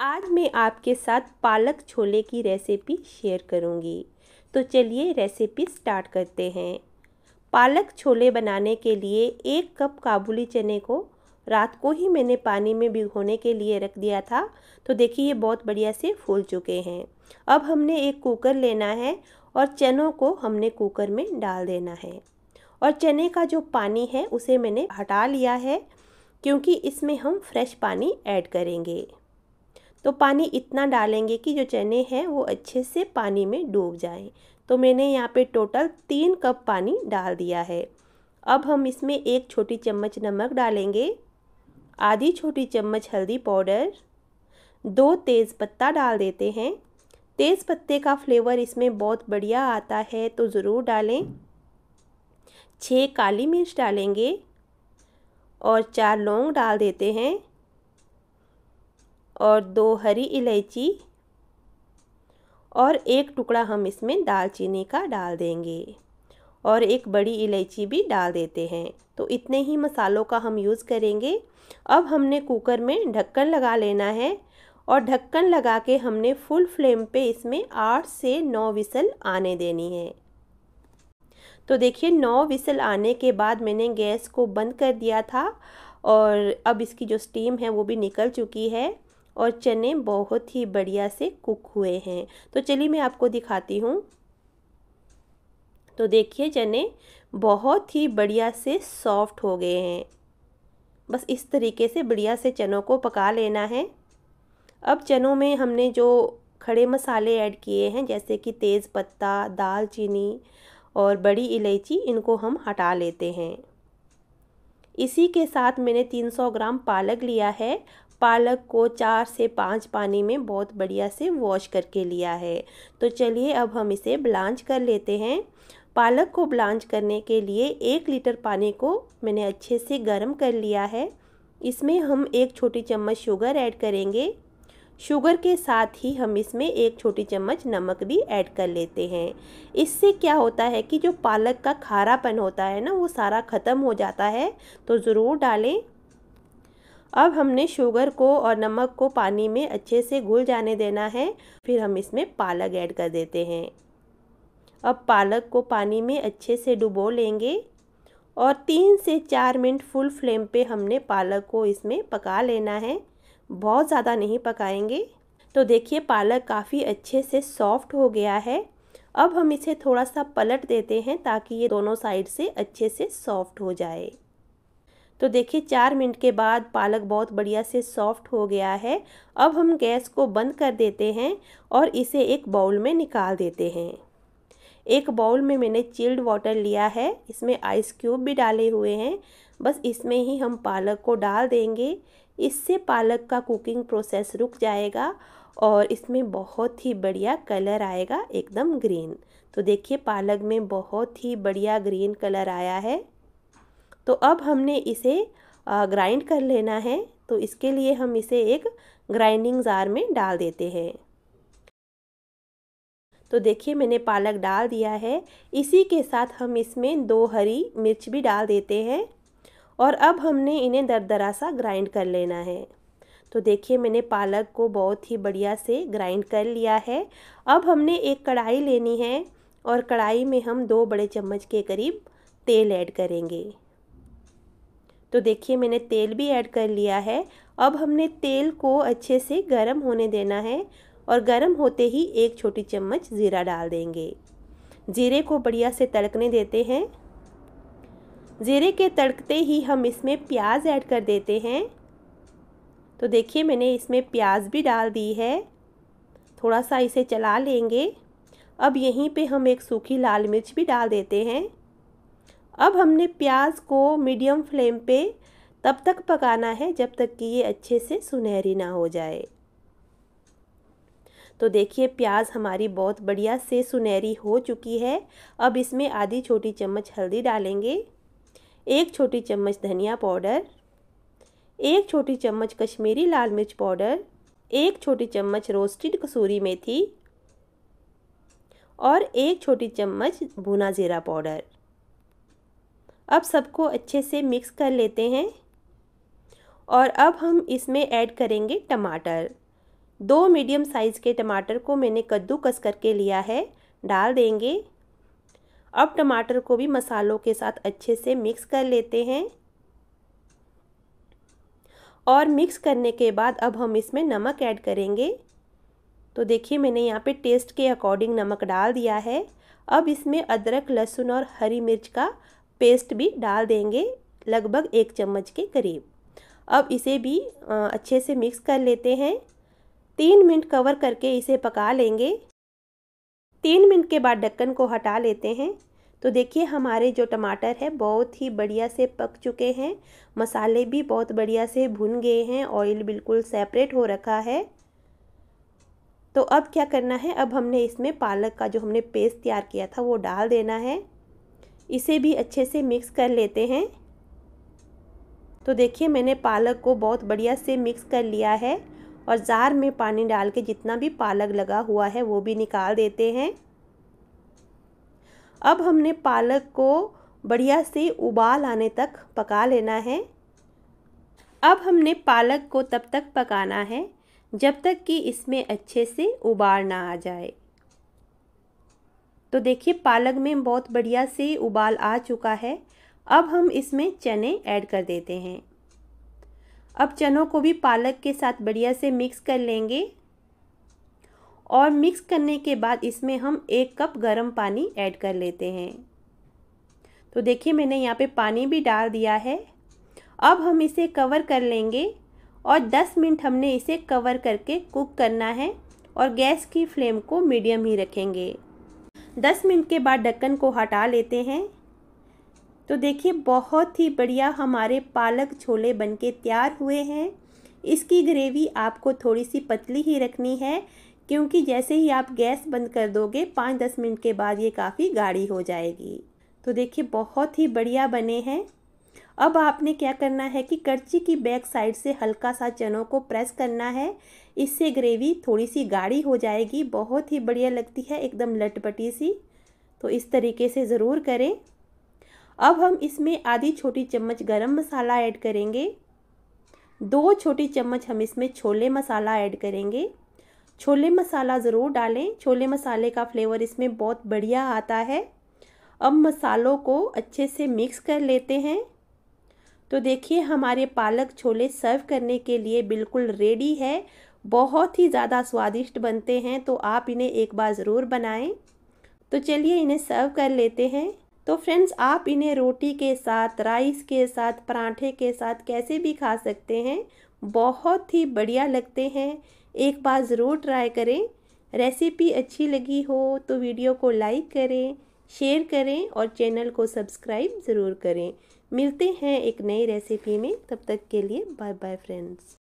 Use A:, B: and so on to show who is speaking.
A: आज मैं आपके साथ पालक छोले की रेसिपी शेयर करूँगी। तो चलिए रेसिपी स्टार्ट करते हैं। पालक छोले बनाने के लिए एक कप काबुली चने को रात को ही मैंने पानी में भिगोने के लिए रख दिया था। तो देखिए ये बहुत बढ़िया से फूल चुके हैं। अब हमने एक कुकर लेना है और चनों को हमने कुकर में डाल देना है। और चने का जो पानी है उसे मैंने हटा लिया है, क्योंकि इसमें हम फ्रेश पानी ऐड करेंगे। तो पानी इतना डालेंगे कि जो चने हैं वो अच्छे से पानी में डूब जाएँ। तो मैंने यहाँ पे टोटल तीन कप पानी डाल दिया है। अब हम इसमें एक छोटी चम्मच नमक डालेंगे, आधी छोटी चम्मच हल्दी पाउडर, दो तेज़ पत्ता डाल देते हैं। तेज़ पत्ते का फ्लेवर इसमें बहुत बढ़िया आता है तो ज़रूर डालें। छः काली मिर्च डालेंगे और चार लौंग डाल देते हैं। और दो हरी इलायची और एक टुकड़ा हम इसमें दालचीनी का डाल देंगे। और एक बड़ी इलायची भी डाल देते हैं। तो इतने ही मसालों का हम यूज़ करेंगे। अब हमने कुकर में ढक्कन लगा लेना है और ढक्कन लगा के हमने फुल फ्लेम पे इसमें आठ से नौ विसल आने देनी है। तो देखिए, नौ विसल आने के बाद मैंने गैस को बंद कर दिया था और अब इसकी जो स्टीम है वो भी निकल चुकी है। और चने बहुत ही बढ़िया से कुक हुए हैं। तो चलिए मैं आपको दिखाती हूँ। तो देखिए चने बहुत ही बढ़िया से सॉफ्ट हो गए हैं। बस इस तरीके से बढ़िया से चनों को पका लेना है। अब चनों में हमने जो खड़े मसाले ऐड किए हैं, जैसे कि तेज़ पत्ता, दालचीनी और बड़ी इलायची, इनको हम हटा लेते हैं। इसी के साथ मैंने 300 ग्राम पालक लिया है पालक को चार से पाँच पानी में बहुत बढ़िया से वॉश करके लिया है। तो चलिए अब हम इसे ब्लांच कर लेते हैं। पालक को ब्लांच करने के लिए एक लीटर पानी को मैंने अच्छे से गर्म कर लिया है। इसमें हम एक छोटी चम्मच शुगर ऐड करेंगे। शुगर के साथ ही हम इसमें एक छोटी चम्मच नमक भी ऐड कर लेते हैं। इससे क्या होता है कि जो पालक का खारापन होता है ना, वो सारा ख़त्म हो जाता है। तो ज़रूर डालें। अब हमने शुगर को और नमक को पानी में अच्छे से घुल जाने देना है। फिर हम इसमें पालक ऐड कर देते हैं। अब पालक को पानी में अच्छे से डुबो लेंगे और तीन से चार मिनट फुल फ्लेम पे हमने पालक को इसमें पका लेना है। बहुत ज़्यादा नहीं पकाएँगे। तो देखिए, पालक काफ़ी अच्छे से सॉफ्ट हो गया है। अब हम इसे थोड़ा सा पलट देते हैं ताकि ये दोनों साइड से अच्छे से सॉफ्ट हो जाए। तो देखिए, चार मिनट के बाद पालक बहुत बढ़िया से सॉफ्ट हो गया है। अब हम गैस को बंद कर देते हैं और इसे एक बाउल में निकाल देते हैं। एक बाउल में मैंने चिल्ड वाटर लिया है। इसमें आइस क्यूब भी डाले हुए हैं। बस इसमें ही हम पालक को डाल देंगे। इससे पालक का कुकिंग प्रोसेस रुक जाएगा और इसमें बहुत ही बढ़िया कलर आएगा, एकदम ग्रीन। तो देखिए, पालक में बहुत ही बढ़िया ग्रीन कलर आया है। तो अब हमने इसे ग्राइंड कर लेना है। तो इसके लिए हम इसे एक ग्राइंडिंग जार में डाल देते हैं। तो देखिए, मैंने पालक डाल दिया है। इसी के साथ हम इसमें दो हरी मिर्च भी डाल देते हैं। और अब हमने इन्हें दरदरा सा ग्राइंड कर लेना है। तो देखिए, मैंने पालक को बहुत ही बढ़िया से ग्राइंड कर लिया है। अब हमने एक कढ़ाई लेनी है और कढ़ाई में हम दो बड़े चम्मच के करीब तेल ऐड करेंगे। तो देखिए मैंने तेल भी ऐड कर लिया है। अब हमने तेल को अच्छे से गर्म होने देना है और गर्म होते ही एक छोटी चम्मच ज़ीरा डाल देंगे। ज़ीरे को बढ़िया से तड़कने देते हैं। ज़ीरे के तड़कते ही हम इसमें प्याज ऐड कर देते हैं। तो देखिए मैंने इसमें प्याज भी डाल दी है। थोड़ा सा इसे चला लेंगे। अब यहीं पे हम एक सूखी लाल मिर्च भी डाल देते हैं। अब हमने प्याज को मीडियम फ्लेम पे तब तक पकाना है जब तक कि ये अच्छे से सुनहरी ना हो जाए। तो देखिए, प्याज हमारी बहुत बढ़िया से सुनहरी हो चुकी है। अब इसमें आधी छोटी चम्मच हल्दी डालेंगे, एक छोटी चम्मच धनिया पाउडर, एक छोटी चम्मच कश्मीरी लाल मिर्च पाउडर, एक छोटी चम्मच रोस्टेड कसूरी मेथी और एक छोटी चम्मच भुना ज़ीरा पाउडर। अब सबको अच्छे से मिक्स कर लेते हैं। और अब हम इसमें ऐड करेंगे टमाटर। दो मीडियम साइज़ के टमाटर को मैंने कद्दूकस करके लिया है, डाल देंगे। अब टमाटर को भी मसालों के साथ अच्छे से मिक्स कर लेते हैं। और मिक्स करने के बाद अब हम इसमें नमक ऐड करेंगे। तो देखिए मैंने यहाँ पे टेस्ट के अकॉर्डिंग नमक डाल दिया है। अब इसमें अदरक, लहसुन और हरी मिर्च का पेस्ट भी डाल देंगे लगभग एक चम्मच के करीब। अब इसे भी अच्छे से मिक्स कर लेते हैं। तीन मिनट कवर करके इसे पका लेंगे। तीन मिनट के बाद ढक्कन को हटा लेते हैं। तो देखिए, हमारे जो टमाटर है, बहुत ही बढ़िया से पक चुके हैं। मसाले भी बहुत बढ़िया से भुन गए हैं, ऑयल बिल्कुल सेपरेट हो रखा है। तो अब क्या करना है? अब हमने इसमें पालक का जो हमने पेस्ट तैयार किया था, वो डाल देना है। इसे भी अच्छे से मिक्स कर लेते हैं। तो देखिए, मैंने पालक को बहुत बढ़िया से मिक्स कर लिया है और जार में पानी डाल के जितना भी पालक लगा हुआ है, वो भी निकाल देते हैं। अब हमने पालक को बढ़िया से उबाल आने तक पका लेना है। अब हमने पालक को तब तक पकाना है जब तक कि इसमें अच्छे से उबाल ना आ जाए। तो देखिए, पालक में बहुत बढ़िया से उबाल आ चुका है। अब हम इसमें चने ऐड कर देते हैं। अब चनों को भी पालक के साथ बढ़िया से मिक्स कर लेंगे। और मिक्स करने के बाद इसमें हम एक कप गर्म पानी ऐड कर लेते हैं। तो देखिए, मैंने यहाँ पे पानी भी डाल दिया है। अब हम इसे कवर कर लेंगे और 10 मिनट हमने इसे कवर करके कुक करना है और गैस की फ्लेम को मीडियम ही रखेंगे। 10 मिनट के बाद ढक्कन को हटा लेते हैं। तो देखिए, बहुत ही बढ़िया हमारे पालक छोले बनके तैयार हुए हैं। इसकी ग्रेवी आपको थोड़ी सी पतली ही रखनी है, क्योंकि जैसे ही आप गैस बंद कर दोगे, पाँच दस मिनट के बाद ये काफ़ी गाढ़ी हो जाएगी। तो देखिए, बहुत ही बढ़िया बने हैं। अब आपने क्या करना है कि करची की बैक साइड से हल्का सा चनों को प्रेस करना है। इससे ग्रेवी थोड़ी सी गाढ़ी हो जाएगी, बहुत ही बढ़िया लगती है, एकदम लटपटी सी तो इस तरीके से ज़रूर करें। अब हम इसमें आधी छोटी चम्मच गरम मसाला ऐड करेंगे। दो छोटी चम्मच हम इसमें छोले मसाला ऐड करेंगे। छोले मसाला ज़रूर डालें। छोले मसाले का फ्लेवर इसमें बहुत बढ़िया आता है। अब मसालों को अच्छे से मिक्स कर लेते हैं। तो देखिए, हमारे पालक छोले सर्व करने के लिए बिल्कुल रेडी है। बहुत ही ज़्यादा स्वादिष्ट बनते हैं तो आप इन्हें एक बार ज़रूर बनाएँ। तो चलिए इन्हें सर्व कर लेते हैं। तो फ्रेंड्स, आप इन्हें रोटी के साथ, राइस के साथ, पराठे के साथ कैसे भी खा सकते हैं। बहुत ही बढ़िया लगते हैं। एक बार ज़रूर ट्राई करें। रेसिपी अच्छी लगी हो तो वीडियो को लाइक करें, शेयर करें और चैनल को सब्सक्राइब ज़रूर करें। मिलते हैं एक नई रेसिपी में। तब तक के लिए बाय बाय फ्रेंड्स